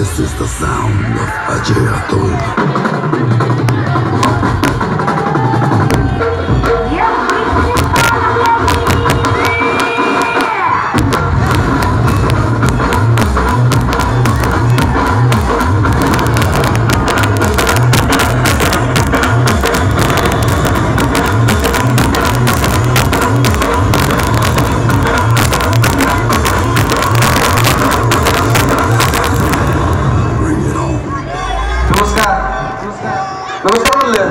is the sound of Ajay Atul. നമസ്കാരമല്ലേ